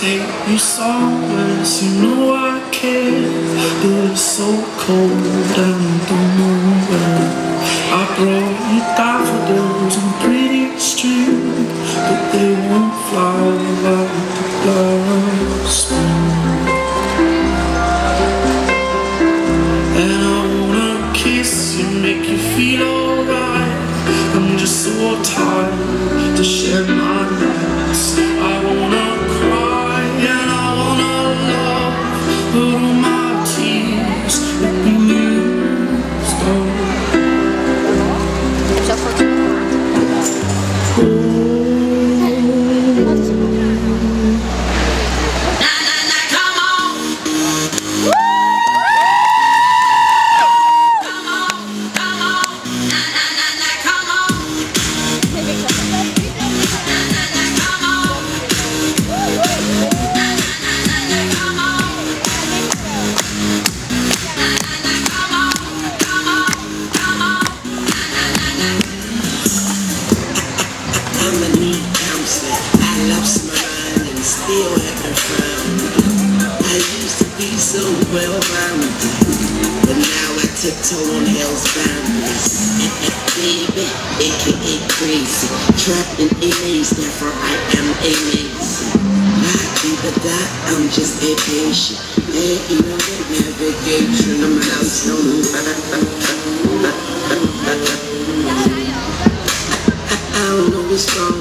take you somewhere, you know I care, but it's so cold and I don't know where. I brought you daffodils and pretty strings, but they won't fly like the last And I wanna kiss you, make you feel alright. I'm just so tired to share my so well rounded, but now I tiptoe on hell's boundaries. Baby, aka crazy, trapped in a maze, therefore I am. Not be the dot, I'm just a patient. Hey, you know the navigation, I'm lost on I don't know what's wrong